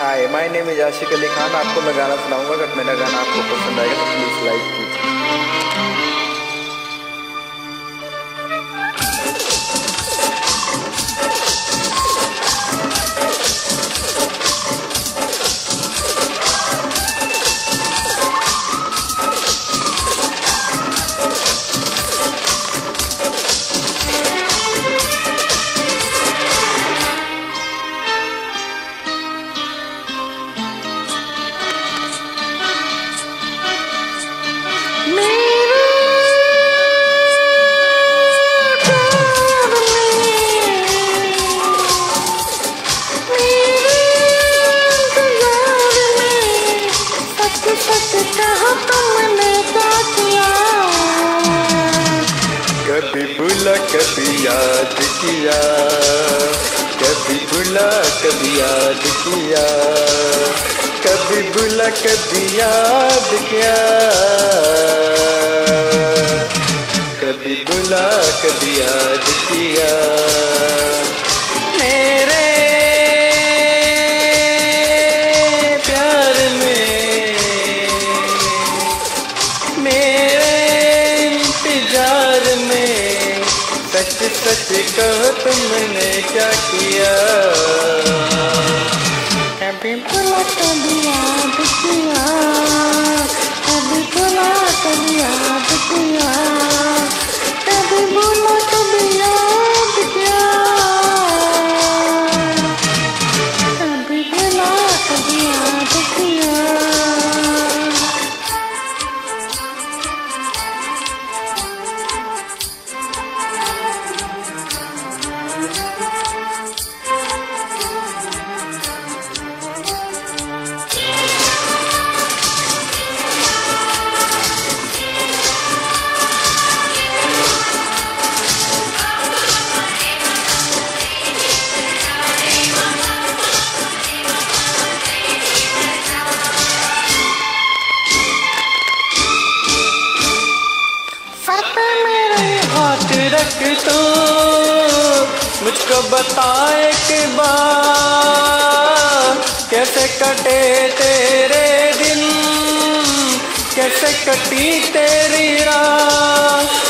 Hi my name is Ashiq Ali Khan आपको मैं गाना सुनाऊँगा। अगर मेरा गाना आपको पसंद आएगा तो प्लीज़ लाइक कीजिए। कभी भूला, कभी याद किया। कभी भूला, कभी याद किया। कभी भूला, कभी याद किया। कभी भूला, कभी याद किया। सच कहो तुमने क्या किया? कभी भुला कभी याद किया हाथ रख तो मुझको बताए कि बार कैसे कटे तेरे दिन, कैसे कटी तेरी रात।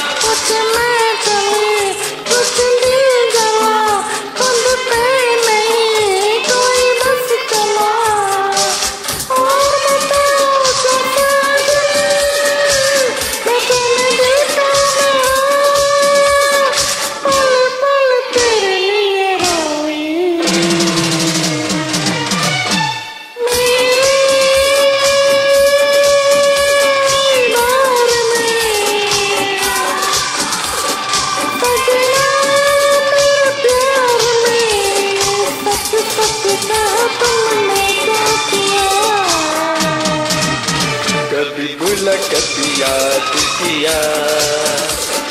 दिया कभी याद किया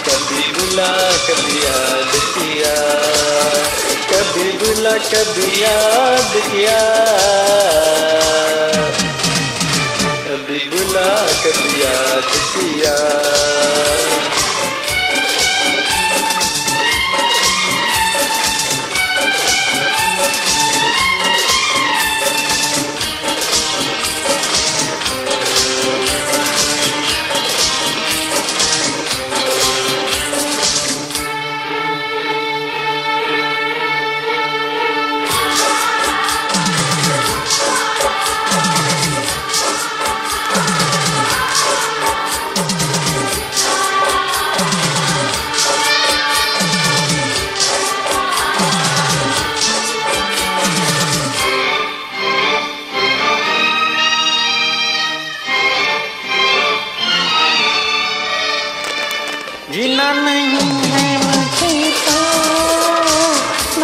कभी बुला कभी याद किया कभी बुला कभी याद किया।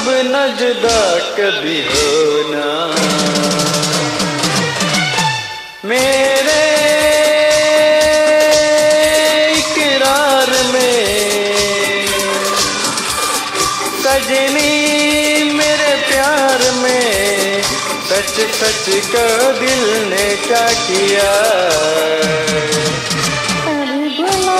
अब न जुदा कभी होना। मेरे इकरार में सजनी मेरे प्यार में सच सच का दिल ने क्या किया? अरे बोला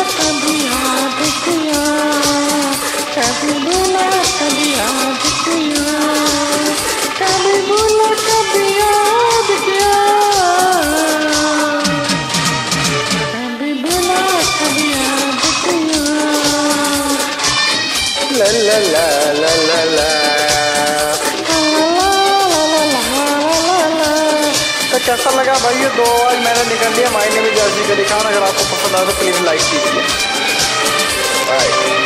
तो कैसा लगा भाई ये दो आज मैंने निकल लिया मायने में जर्सी का दिखाना अगर आपको पसंद आया तो प्लीज़ लाइक कीजिए बाय